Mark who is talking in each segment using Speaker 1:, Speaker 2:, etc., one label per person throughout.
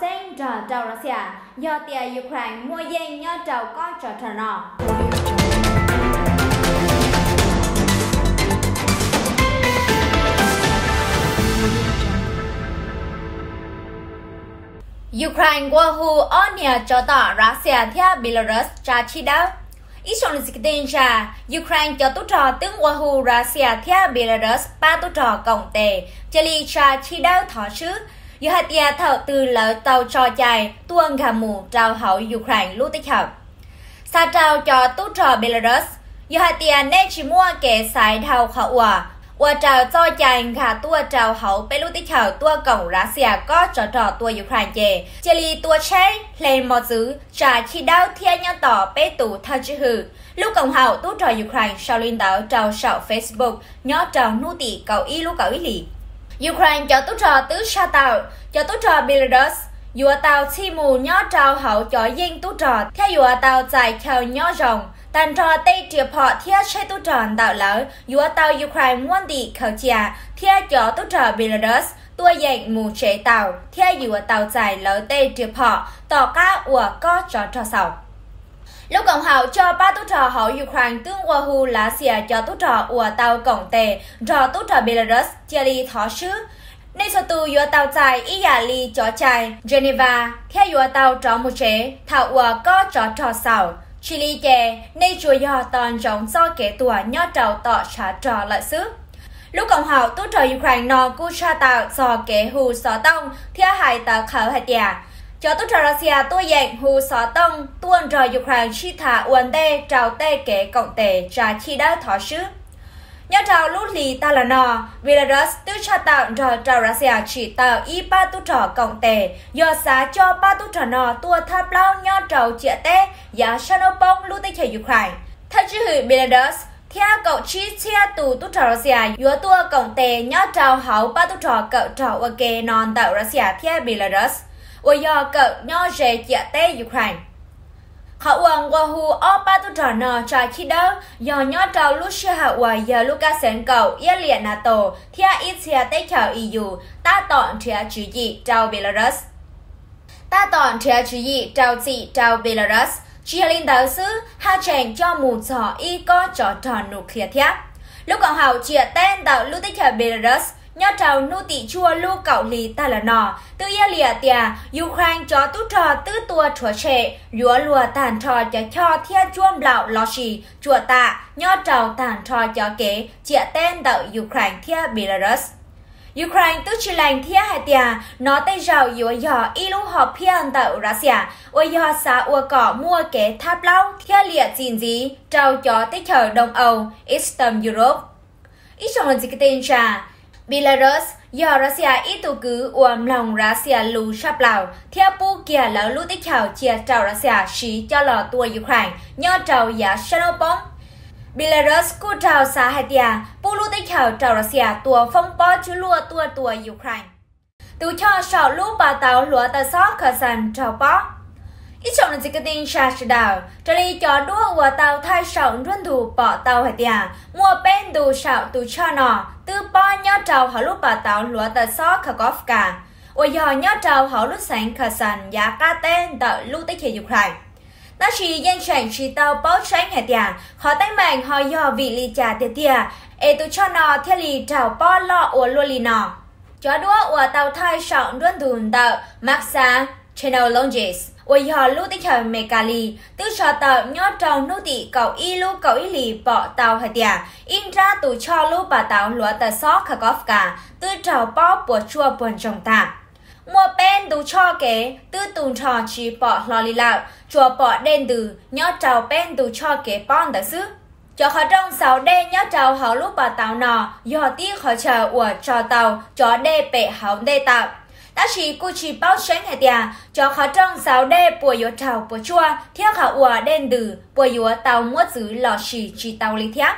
Speaker 1: sen học trò Russia do tiền Ukraine mua dây nhớ trầu có trò trò nọ. Ukraine qua hu ở nhà cho tỏ Russia theo Belarus cha chi đáo. Ít là dịch tên ra, Ukraine cho tốt trò tướng qua hu Russia theo Belarus ba tốt trò cộng tề, cho li trả chi đáo thỏ sứ. Yhatia thảo từ lỡ tàu trò chài tuông gà mù trao hậu Ukraine lưu tích hợp. Sa trao cho tốt trò Belarus, Yhatia nê chỉ mua kẻ xài thảo khảo hòa, và trao cho chài gà tua trao hậu bê lúc tích hợp tua cổng rá xìa có trò trò tua Ukraine chê. Chê lì tua chê lên một dữ trả chi đau thiên nhân tỏ bê tủ thao chữ hử. Lúc cộng hậu tốt trò Ukraine sau linh táo trao sạo Facebook nhó trao nu tỷ cầu y lúc cầu ý lì. Ukraine cho tố trò tứ sa tàu, cho tố trò Belarus. Dùa tàu chi mù nhó trào hậu cho dân tố trò, theo dùa tàu dài kheo nhó rồng. Tàn trò tây triệp họ theo xe tố trò tạo lỡ, dùa tàu Ukraine muốn đi khẩu trà, theo cho tố trò Belarus. tôi dành mù chế tàu, theo dùa tàu dài lỡ tây triệp họ, tỏ cá ủa có trò trò sầu lúc cộng hậu cho ba tu trò hậu Ukraine tương qua hu lá xìa cho tu trò ua tàu cộng tề trò tu trò Belarus chia đi thọ sứ nên số tu dùa tàu chạy ý giả ly cho chạy Geneva theo dùa tàu trò mù chế thảo ua có trò trò sau Chile chè, nay chùa dò toàn rộng do kẻ tùa nhó trầu tọ trả trò lại xứ. Lúc cộng hậu tú trò Ukraine nò cu cha tạo do kẻ hù xó tông, theo hài tờ khảo hạt giả. Cho tốt trò Russia à, tôi dạng hù xóa tông, tuôn trò Ukraine chi thả uẩn tê trào tê kể cộng tề trả chi đã thỏ sứ. Nhớ trào lúc lì ta là nò, Belarus tư cho tạo trò trào Russia à, chỉ tạo y ba tu trò cộng tề do xá cho ba tu trò nò tua tháp lao nhớ trào chĩa tê, giá sano bông lưu tê chạy Ukraine. Thật chứ hữu Belarus, theo cậu chi chia tù tu trò Russia, yếu à, tua cộng tề nhớ trào hậu ba tu trò cậu trò ok non tạo Russia theo Belarus. Ôi do tê Ukraine. Uang qua hu o ba tu trò nọ trà khi đó do nhớ trò lúc xưa hạ hòa giờ lúc ca sến cầu yên liệt NATO thia ít xia tế chào EU ta tọn thia chữ dị trào Belarus. Ta tọn thia chữ dị trào chị trào Belarus. Chỉ linh đạo sư ha chèn cho mù trò y có trò trò nụ khía thiết lúc còn hậu chia tên đạo lúc tích hợp Belarus nhớ trào nu tị chua lu cậu lì ta là nọ tư ya lìa tia Ukraine cho tu trò tư tua chùa trệ yúa lùa tàn trò cho cho thiên chuông lão lò xì. Chùa tạ, nhớ trào tàn trò cho kế chia tên đạo Ukraine thiên Belarus. Ukraine tức chỉ lành thiên hai tia nó tay rào yếu yò y lu họp phiên đạo Russia. Ua yò xa ua cỏ mua kế tháp long thiên lìa gìn gì trào cho tích hợp Đông Âu, Eastern Europe. Ít trong lần gì cái tên trà Belarus, do Russia ít tù cứ uam lòng Russia lù sắp lào. Theo bu kia, lão lũ tích hào chia trào Russia xí cho lò tua Ukraine nhờ trào giá Shanopong Belarus cu trào xa hai tia bu lũ tích hào trào Russia tua phong bó chú lùa tua tua Ukraine. Tù cho sọ lũ bà tàu lúa tà sót khờ sàn trào bó ít chọn là cái tin xa xa đảo cho đi cho đua của tàu thay sầu luôn thủ bỏ tàu hải tiền mua bên đủ sầu tù cho nọ từ bao nhớ trâu họ lúc bỏ tàu lúa tờ xó khả góp cả ôi giờ nhớ trâu họ lúc sáng khả sàn giá ca tên tờ lúc tích hệ dục lại, nó chỉ dân chuyển chỉ tàu báo tránh hải tiền họ tay mạnh họ giờ vị lì trà tia tia ê tù cho nọ theo lì trào bao lọ ủa luôn lì nọ cho đua ủa tàu thay sầu luôn thủ tờ Maxa Channel Longes. Ôi họ lúc tích hợp mê cà lì, tức cho tàu nhó tròn nô tị cậu y lưu cậu y lì bỏ tàu hạt tìa. In ra tù cho lưu bà tàu lúa tà sót khả góp cả, tư trào bó bùa chua buồn trồng tạm. Mùa bên đủ cho kế, tư tùn trò chỉ bỏ lò lì lạo, chùa bỏ đen từ, nhó trào bên đủ cho kế bon tà xứ, Cho khó trong sáu đê nhớ trào hảo lúc bà tàu nò, do tí khó chờ ủa trò tàu, chó đê bệ hảo đê tạo ta chỉ cô chỉ bao sáng hệ tia cho khó trong sáu đê bùa yếu trào bùa chua theo khả ủa đen đử bùa yếu tàu mua giữ lò xì chỉ tàu lý thiác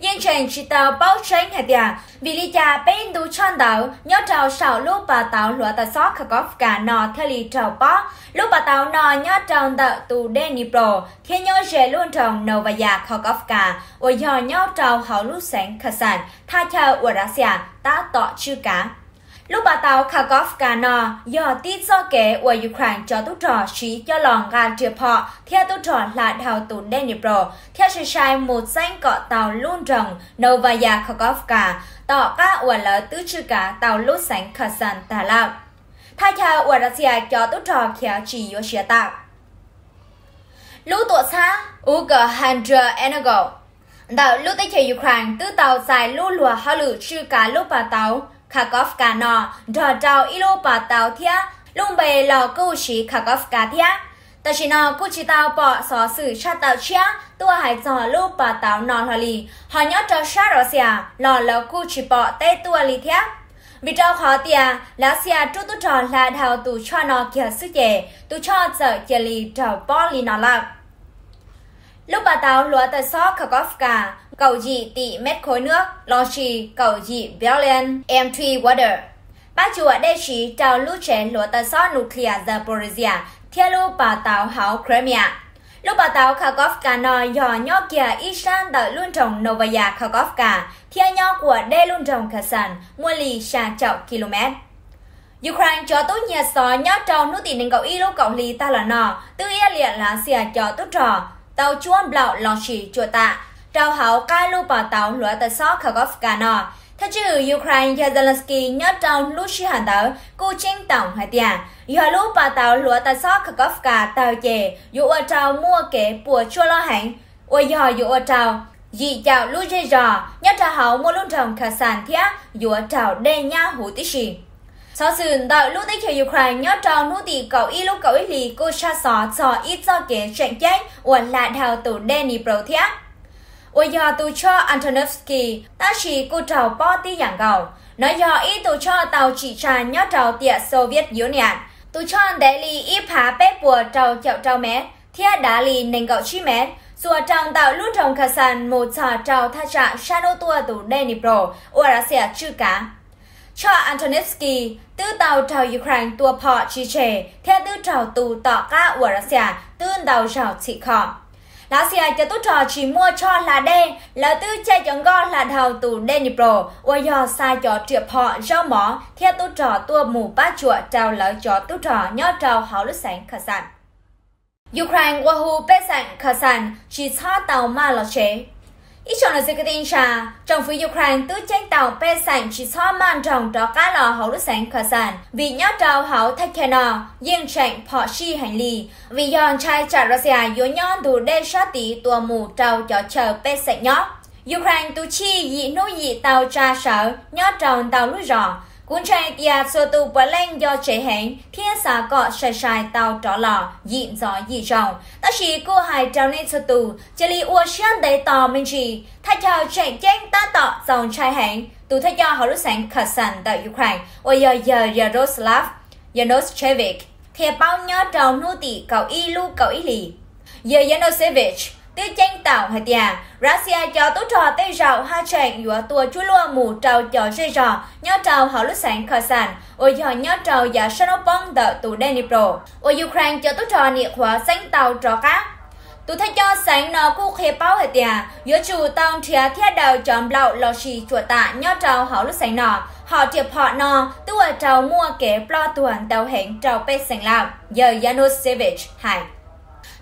Speaker 1: nhưng trình chỉ tàu bao sáng hệ tia vì lý cha bên đủ chọn đảo, nhớ trào sảo lúc bà tàu lúa ta sót khả góp cả nọ theo lý trào bó. Lúc bà tàu nọ nhớ trào tàu tù đen đi pro theo nhớ rẻ luôn trào nầu và già khả góp cả ủa giờ nhớ trào hảo lúc sáng khả sản tha chờ ủa ra xà ta tọ chư cá lúc bà tàu Kharkovka nọ do tí do kế của Ukraine cho tốt trò sĩ cho lòng gà triệp họ, theo tốt trò là đào tù Dnipro theo sự sai, một danh cọ tàu luôn rồng, Novaya Kharkovka tỏ các ủa lỡ tứ chư cả tàu lúc sánh Kherson Tà lạc. thay theo ủa Russia cho tốt trò khéo chỉ yếu xia tạo lúc tổ xa Uga Handra Energo đạo lúc tích chơi Ukraine, tứ tàu dài lưu lùa hạ lử chư cả lúc bà tàu Kharkovka nọ trò trao ilo bà tàu thia lung bề lò câu sĩ Kharkovka thia ta chỉ nọ cô chỉ tàu bỏ xó xử sát tàu chia tua hải trò lúc bà tàu nọ hòa lì họ nhớ trò sát xìa, lò lò cô chỉ bỏ tê tua lì thia vì trò khó tìa, lá xìa trú tu trò là đào tù cho nọ kia sức chè tù cho dở kia lì trò bỏ lì nọ lạc lúc bà tàu lúa tại xó Kharkovka cầu dị tỷ mét khối nước, lo trì cầu dị Belen M3 Water. Ba chùa đê chỉ trào lưu chén lúa tại so nuclear Zaporizhia, theo lưu bà tàu hảo Crimea. Lúc bà tàu Kharkovka nói dò nhó kia Isan đợi luôn trồng Novaya Kharkovka, theo nhó của đê luôn trồng Kherson, mua lì xa chậu km. Ukraine cho tốt nhà xó nhó trâu nút tiền nên cậu y lúc cậu lì ta là nọ, tư y liệt là xìa cho tốt trò, tàu chuông bạo lòng chỉ chùa tạ, trao hậu cai lưu bảo tàu lúa tại xó Kharkovka nọ. Theo chữ Ukraine và Zelensky nhớ trong lúc sĩ hành tàu, cô chính tổng hai tiền. Giờ lúc bà tàu lúa tại xó cả tàu chè, dù ở trao mua kế bùa chua lo hẳn. Ôi giờ dù ở trao, dị chào lúc dây rò, nhớ trao hậu mua luôn trồng khả sản thiết, dù ở trao đê nha hủ tí xì. Sau sự đạo lúc tích hiểu Ukraine nhớ trong nút tỷ cầu y lúc cầu y lì cô xa xó cho ít do kiến chuyện chết của là đào tù Danny Bro thiết. Ủa do tù cho Antonovsky, ta chỉ cô trào bó tí giảng gầu. Nói do ý tù cho tàu chỉ trà nhớ trào tiệ Soviet Union. Tù cho đại lì ít phá bếp bùa trào chậu trào mét, thiết đá lì nền gậu chi mét. Dù trong tàu lúc trong khả sản một trò trào tha trạng xa nô tù tù Danny Bro, ủa ra sẽ chư cá. Cho Antonetsky tư tàu trào Ukraine tua phọ chi chế, theo tư trào tù tọ ca ủa Russia, tư tàu trào trị khó. Lá cho tư trò chỉ mua cho là đen là tư che chọn go là tàu tù Dnipro, và do sai cho triệp phọ do mỏ, theo tư trò tua mù ba chùa trào lỡ cho tư trò nhó trào hảo lúc sáng khả sản. Ukraine qua hù bê sản khả sản, chỉ cho tàu ma lọ chế. Ít chọn là sự tin trong phía Ukraine tứ tranh tàu pe sản chỉ so man trồng đó cá lò hậu lúc sáng khả sản, vì nhớ tàu hậu thay khe nò riêng trạng họ chi hành lý, vì dọn trai trả Russia yếu nhon đủ đê sát tí tua mù tàu cho chờ pe sản nhó. Ukraine tu chi dị nô dị tàu trà sở, nhớ trao tàu lúc rõ, cũng chạy tia sơ tu bờ lên do chế hẹn, thiên xá cọ sai sai tàu trọ lò, dịn gió dị trọng. ta chỉ cô hai trao nên sơ tu chế li ua xuyên đầy tò mình chỉ. Thay cho chạy chén ta tọ dòng trai hẹn, tu thay cho họ lúc sáng khả sản tại Ukraine. Ôi giờ giờ Yaroslav Yanushevich thì bao nhớ trào nô tị cầu y lu cầu y lì. Giờ Yanushevich tư tranh tạo hạt tiền Russia cho tốt trò tư rào hai trạng dùa tua chú lua, mù trào cho dây rò nhớ trào họ lúc sáng khởi sản ôi giờ nhớ trào giả Sanopong đợi tù Dnipro ôi, Ukraine cho tốt trò niệm hóa xanh tàu, trò, cá. Tụ thay cho sáng nó khu khế báo hệ tiền giữa chủ tông thịa thiết đầu chọn lậu, lò, xì chùa tạ nhớ trào họ lúc sáng nọ họ tiệp họ nọ tùa ở trào mua kế plo, tuần, tàu, hẹn trào bê sành lạo giờ Janusevich hai.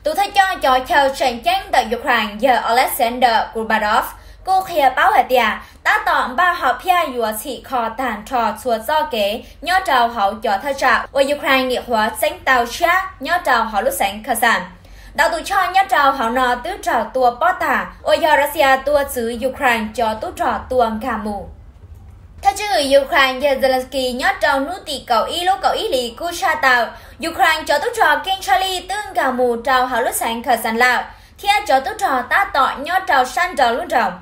Speaker 1: Tù thay cho cho chờ trận tranh tại Ukraine giờ Alexander Kubarov cô khía báo hệ tia ta tỏm ba họ pia yua chỉ kho tàn trò chùa do kế nhớ trào hậu cho thay trả và Ukraine nghiệp hóa danh tàu xa nhớ trào hậu lúc sáng khả sản. Đạo tù cho nhớ trào hậu nọ tứ trào tua bó tả và giờ Russia tua xứ Ukraine cho tứ trò tua ngà mù theo người Ukraine, giờ Zelensky nhớ trao nút tỷ cầu ý lô cầu ý lì cú xa tàu. Ukraine cho tốt trò kênh Charlie tương gà mù trao hào lúc sáng khởi sản lạo Theo cho tốt trò ta tỏ nhớ trao san trò luôn trao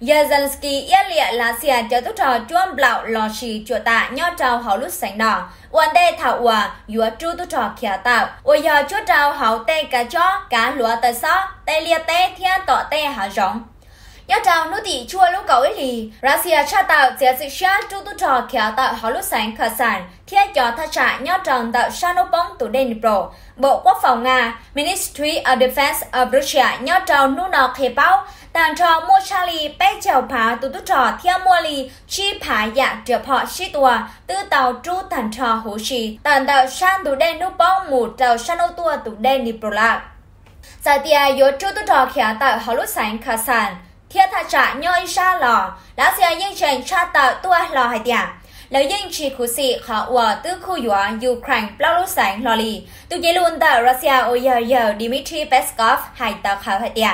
Speaker 1: Giờ Zelensky yên lịa là xìa cho tốt trò chuông bạo lò xì chùa tạ nhớ trao hào lúc sáng đỏ. Uần đề thảo hòa dùa chú tốt trò kia tạo Ôi giờ chú trao hào tê cả chó, cá lúa tờ xó, Tê lia tê, thiên tỏ tê hạ rộng nhà trào nút tỷ chua lúc cầu ấy lì. Russia cha tạo chế sự xa chú tu trò kéo tạo, họ lúc sáng khả sản. Thiết cho tha trả nhau tròn tạo, sa nô bóng tủ đen pro Bộ Quốc phòng Nga, Ministry of Defense of Russia nhau trào nút nọ khế báo tàn trò mua Charlie bé chào phá tụ tu trò theo mua lì, chi phá dạ trợ họ chi tùa. Tư tàu tru tàn trò hữu trì tàn tạo san tụ đen nô bóng, mù trào sa nô tua tụ đen đi pro lạc Tại tia yếu chú tu trò khía tạo, họ lúc sáng khả sản thiết thà trả nhoi xa lò, đã xe yên trình cha tạo tua lò hai tia lời yên chỉ khu sĩ họ ua từ khu yếu Ukraine bao lúc sáng lò lì. Từ chế luôn tạo Russia ô giờ giờ Dmitry Peskov hay tạo khảo hai tia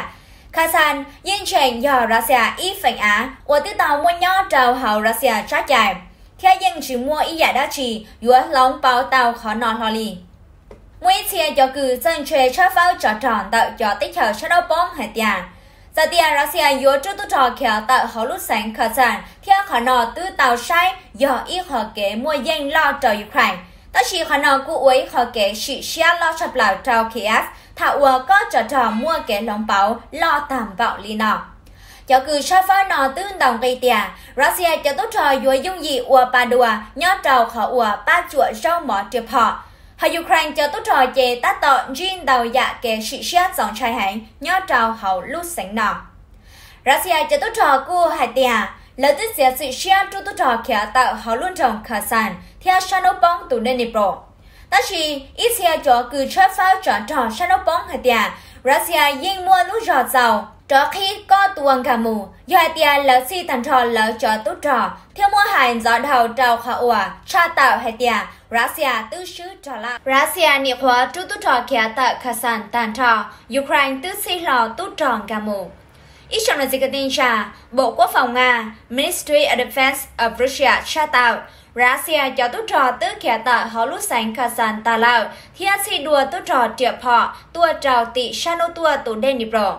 Speaker 1: Kazan yên trình giờ Russia ít phản á ua từ tàu mua nhỏ trào hậu Russia chắc chạy theo yên chỉ mua ý giả đa chỉ yếu long bao tàu khó nọ lò lì. Mỗi chia cho cử dân chơi cho pháo cho tròn tạo cho tích hợp cho đau bóng hay tiền Giờ tiền Russia yếu cho tu trò khéo tạo họ lúc sáng khởi sản theo khả nọ tư tàu sai do ít họ kế mua danh lo cho Ukraine. ta chỉ khả nọ cụ ấy họ kế sự xe lo cho lão trao Kiev thảo ua có trò trò mua kế lòng báo lo tạm vọng lý nọ. Cho cử sa phá nọ tư đồng gây tiền Russia cho tu trò yếu dung dị ua bà đùa nhớ trò họ ua ba chuột rau mỏ triệp họ Hà Ukraine cho tốt trò chê tá tọ riêng đầu dạ kẻ sĩ sát dòng trai hãng nhớ trào hậu lúc sánh nọ. Russia cho tốt trò của Hải Tìa là tức sẽ sĩ sát cho tốt trò kẻ tạo hậu luôn trồng khả sản, theo sano bóng tù nên pro. Đó chỉ ít xe cho cử chất pháo chọn trò sano bóng Hải Tìa à, Russia yên mua lúc rò giàu đó khi có tuồng cả mù, do hai tia lỡ si thành trò lỡ cho tốt trò, theo mua hành gió đầu trào khả ủa, tra tạo hai tia, Russia tư sứ trò la. Russia nhiệt hóa chú tốt trò kia tại khả sản tàn trò, Ukraine tư si lò tốt trò cả mù. Ít trong là gì cái tin trà, Bộ Quốc phòng Nga, Ministry of Defense of Russia tra tạo, Russia cho tốt trò tư kia tại họ lúc sáng khả sản tà lạo, thì si đùa tốt trò triệp họ, tua trào tị sano tua tù đen đi pro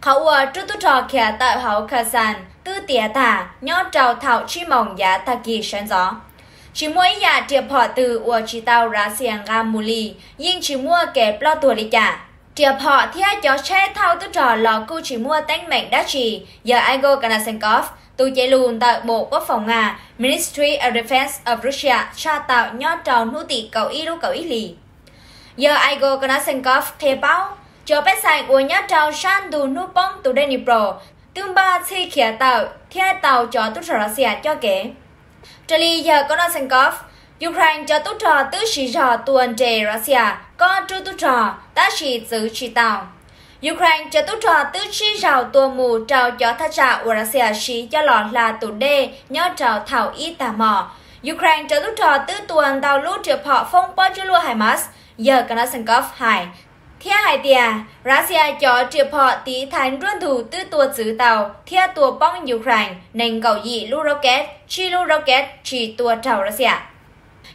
Speaker 1: khẩu ở trước tu trò kia tại hậu khả sản, tư tía tả nhó trào thảo chi mỏng giá ta kỳ sáng gió. Chỉ mua nhà tiệp họ từ ua chỉ tàu ra xiang ga mù lì, nhưng chỉ mua kẻ lo tuổi đi chả tiệp họ thì cho che thao tu trò lò cu chỉ mua tánh mệnh đá chỉ giờ Igor Kanasenkov tu chế lùn tại Bộ Quốc phòng Nga, Ministry of Defense of Russia, tra tạo nhó trào nô tị cầu ý lu cầu ý lì. Giờ Igor Kanasenkov thề báo cho bé sai của nhá trao san đủ nu bông tụ đen pro tương ba chi khía tàu, theo tàu cho tốt trò Russia cho kế trở lý giờ có nói sinh cóp Ukraine cho tốt trò tứ sĩ trò tuần trề Russia có tru tốt trò ta sĩ giữ chỉ tàu. Ukraine cho tốt trò tứ sĩ trò tuần mù trào cho thác trả của Russia sĩ cho lọ là tụ đê nhớ trào thảo y tà mò. Ukraine cho tốt trò tứ tuần tàu lũ trượt họ phong bó chú lua Hamas. Giờ có nói sinh cóp hải Thiên hai tia, Russia cho triệu họ tí Thánh ruân thủ tư tua giữ tàu. Theo tua bóng Ukraine. Nên cầu dị lưu rocket, chi lưu rocket chỉ tua trào Russia.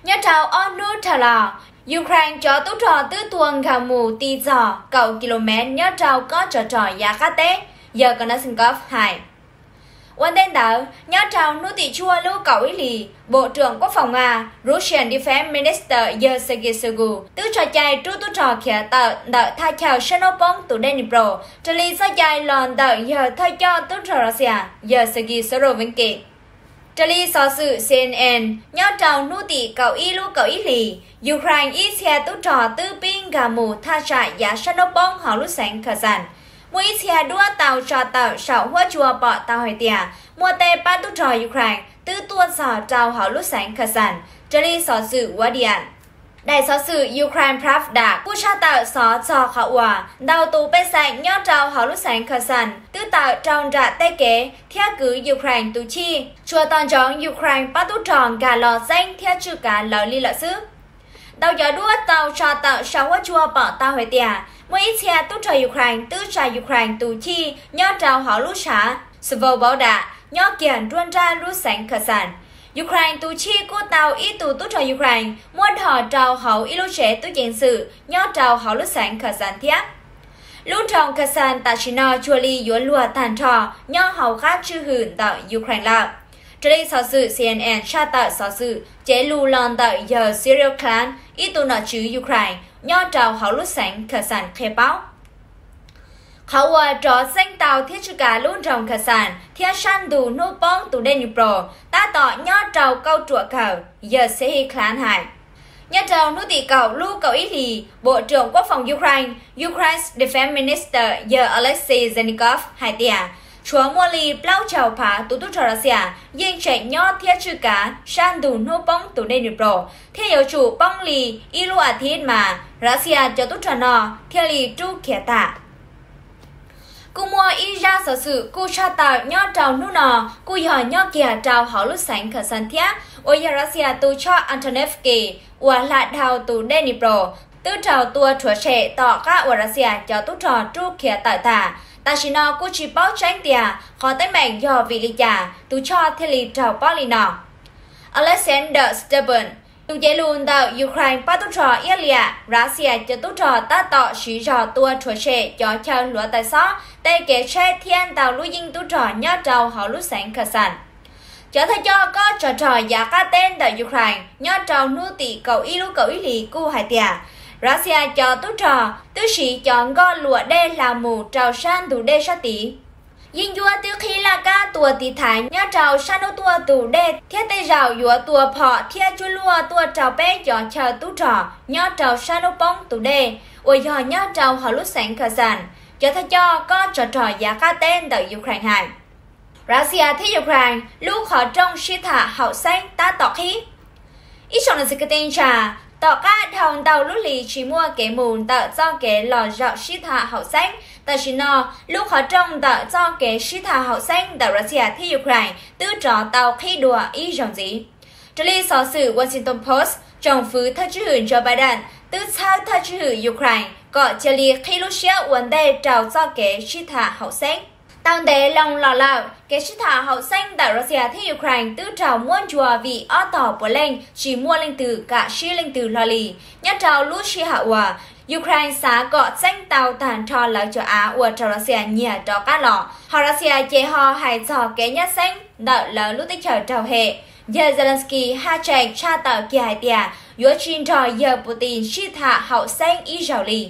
Speaker 1: Nhớ trào on trào lò, Ukraine cho tú trò tư tuần gào mù tì giò cầu km nhớ trào có trò trò giá cá tế, giờ còn nó xin cấp 2. Quân tên đạo, nhớ trào nô tỷ chua lưu cầu ý lì, Bộ trưởng Quốc phòng Nga, Russian Defense Minister Yersegi Shoigu, tứ trò chai trú tu trò khía tờ đợi thay chào Shanopong tụ Dnipro, trở lý do chai lòn đợi giờ thay cho tứ trò Russia, vĩnh kỳ. Trở lý so sự CNN, nhớ trào nô tỷ cầu ý lưu cầu ý lì, Ukraine ít xe tứ trò tư pin gà mù tha trại giá Shanopong họ lúc sáng khả sản mỗi xe đua tàu cho tàu, sầu hoa chùa bỏ tàu hồi tìa. Mua tê ba tu trò Ukraine, tư tuôn sò trao họ lúc sáng khởi sản trở đi sở sự Guardian Đại sở sự Ukraine Pravda cú cha tạo sở cho họ hòa đầu tù bê sạch nhó trao họ lúc sáng khởi sản tư tạo trong rạ tê kế theo cứ Ukraine tù chi. Chùa toàn tròn Ukraine bắt tu tròn gà lò danh theo chữ cả lò ly lọ sức đầu gió đua tàu cho tạo sầu hoa chùa bỏ tàu hồi tìa mỗi xe tu trời Ukraine tu trà Ukraine tu chi nho trào họ lũ xã Svo bảo đạ nhó kiện ruân ra lũ sáng khởi sản Ukraine tu chi cô tàu ít tù tu trò Ukraine, muốn họ trào hậu ít lúc trẻ tu diện sự nho trào họ lũ sáng khởi sản thiết. Lũ trong khởi sản tại chỉ nói chua ly yuan lùa tàn trò nho hậu khác chư hưởng tại Ukraine lạc Trở đây sở sự CNN tra tại sở sự, chế lù lòn tại giờ Syria Clan ít tù nọ chứ Ukraine nho trào hảo lúc sánh khả sản khê báo. Khảo hòa trò xanh tàu thiết chú cả luôn trong khả sản, thiết săn đủ nô bóng tù đen nhục bro, ta tỏ nho trào câu trụa khảo, giờ sẽ hi khán hải. Nhà trào nô tỷ cầu lưu cầu ít thì, Bộ trưởng Quốc phòng Ukraine, Ukraine's Defense Minister giờ Alexei Zenikov, hai tia, Chúa mua lì plau chào phá tụ tụ trò Russia, yên chạy nhó thiết chữ cá, san đủ nô bóng tụ đây nịp rổ. Thiết yếu chủ bóng lì, y lu à thiết mà, Russia cho tụ trò nọ, thiết lì tru khía tạ. Cú mua y ra sở sự, cú cha tạo nhó trào nô nọ, cú nhỏ nhó kia trào họ lúc sánh khả sân thiết. Ôi Russia tụ cho Antonevsky, và lạ đào tụ Dnipro, tư trào tua chúa trẻ tọ các ra Russia cho tụ trò tru khía tạo tả. Ta chỉ nói cô chỉ báo tránh tia, khó tới mệnh do vì lý giả, tú cho thế lý trào báo lý nọ. Alexander Stephen, tụ chế luôn tạo Ukraine bắt tụ trò Ilia, Russia cho tụ trò ta tỏ sử trò tua trò trẻ cho chân lúa tài xó, tê kế che thiên tạo lưu dinh tụ trò nhớ trào họ lúc sáng khả sản. Trở thành cho có trò trò giả ca tên tại Ukraine. Nhớ trào nuôi tỷ cầu y lu cầu y lì cu hải tìa Russia cho tú trò tứ sĩ chọn go lụa đê là mù trào san tù đê sa tí. Yên dùa tư khi là ca tùa tí thái nhớ trào san ô tùa tù đê thiết tây rào dùa tùa phọ thiết chú lùa tùa trào bé chọn chờ tú trò nhớ trào san ô bông tù đê ôi dò nhớ trào họ lúc sáng khờ sản cho thay cho có trò trò giá ca tên tại Ukraine hải Russia thì Ukraine lúc họ trong suy thả hậu xanh ta tỏ khí. Ít chọn là sự kiện trà, tỏ ca thòng tàu lúc lì chỉ mua kế mùn tạo cho kế lò dọ suy thả hậu xanh, ta chỉ nó lúc họ trông tạo cho kế suy thả hậu xanh tại Russia thì Ukraine tư trò tàu khi đùa ý dòng gì. Trở lý sở sự Washington Post trong phứ thất chữ Joe Biden tư sao thất chữ Ukraine có trở lý khi lúc xưa vấn đề trào cho kế suy thả hậu xanh. Tăng đế lòng lò lạo, kế sĩ thả hậu xanh tại Russia thì Ukraine tư trào muôn chùa vì ở tỏ bố lên chỉ mua lên từ cả sĩ lên từ lò lì. Nhất trào lũ sĩ hạ hòa, Ukraine xá gọt xanh tàu tàn cho lợi cho Á ua trào Russia nhờ cho cá lọ, Họ Russia chế ho hay cho kế nhất xanh đợi lỡ lũ tích trở trào hệ. Giờ Zelensky ha chạy cha tàu kia hai tìa, yếu chuyên trò giờ Putin sĩ thả hậu xanh y rào lì.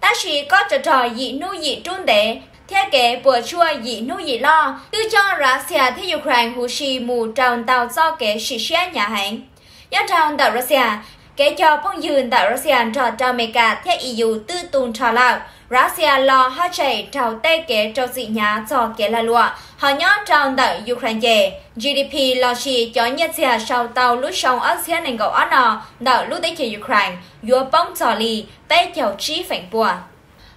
Speaker 1: Ta chỉ có trò trò dị nu dị trung đế theo kế bữa chua dị nu dị lo, tư cho Russia thế Ukraine hù xì mù tròn tàu do kế sĩ xe nhà hãng. Nhớ tròn tàu Russia, kế cho phong dường tàu Russia cho trao mê cả theo EU tư tùn trò lạo. Russia lo ha chạy trào tê kế cho dị nhà cho kế là lụa. Họ nhớ tròn tàu Ukraine GDP lo chỉ cho nhất xe sau tàu lúc sông ở xe nền gạo ớt nọ, đảo lúc tế chế Ukraine, dùa bóng trò lì, tế kiểu trí phản bùa.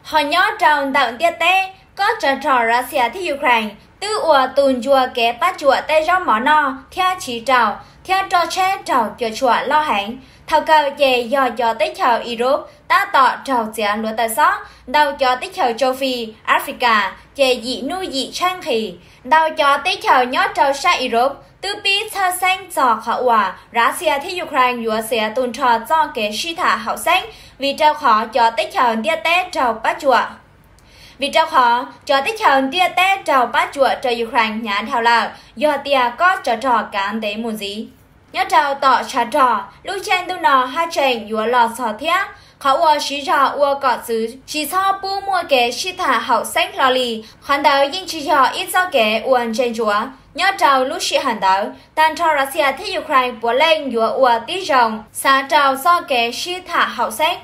Speaker 1: Họ nhớ tròn tàu tiết tế, có trò ra Russia thì Ukraine. Tư ủa tùn chùa kế bắt chùa tay rau mỏ no theo chỉ trào theo trò che trào cho chùa lo hẳn. Thảo cầu về do cho tích chào Europe ta tọ trào giá lúa tài xó. Đầu cho tích chào châu Phi, Africa về dị nuôi dị trang khỉ đầu cho tích chào nhó trào xa Europe, tư bí thơ xanh cho khó hòa Russia thì Ukraine, dùa sẽ tùn trò cho kế suy thả hậu xanh vì trao khó cho tích chào địa tế trào bắt chùa vì trao khó cho tích hợp tia tế trào bát chùa cho Ukraine nhà theo là do tia có trò trò cán tế muốn gì. Nhớ trào tỏ trà trò, lúc trên tu nọ hai chèn dùa lò sò thiết, khó ua xí trò ua cọ xứ, chỉ so bu mua kế xí thả hậu xanh lò lì, hoàn đầu yên chỉ trò ít do kế uan trên chúa. Nhớ trào lúc xí hẳn đầu, tàn trò Russia thế Ukraine bố lên dùa ua tí rồng, xa trào do kế xí thả hậu xanh.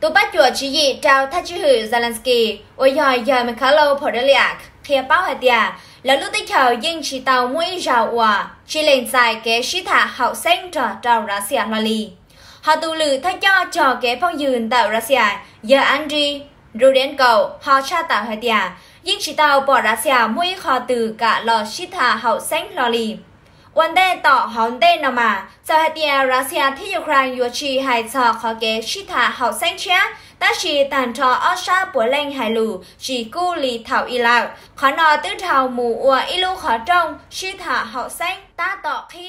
Speaker 1: Tu bắt chuột chỉ dị trao thách chữ hử Zelensky, ôi giỏi giờ mình khá lâu Podolyak, khi báo hạt tia, là lúc tích hợp nhưng chỉ tàu mũi rào hòa, chỉ lên dài kế sĩ thả hậu xanh trò trao Russia lo lì. Họ tù lử thay cho trò kế phong dường tạo Russia, giờ Andriy Rudenko, họ tra tạo hạt tia, nhưng chỉ tàu bỏ Russia mũi khó từ cả lò sĩ thả hậu xanh lo lì. วันเดต่อฮอนเดนมาจะให้เตียรัสเซียที่ยูเครนยูชีไฮซอขอเกชิตาเฮาเซงเชียตาชีตันทอออชาปัวเล่งไฮลูชีกูลีเถาอีลาวขอนอตื้อเถาหมู่อัวอีลูขอจงชิตาเฮาเซงตาต่อคี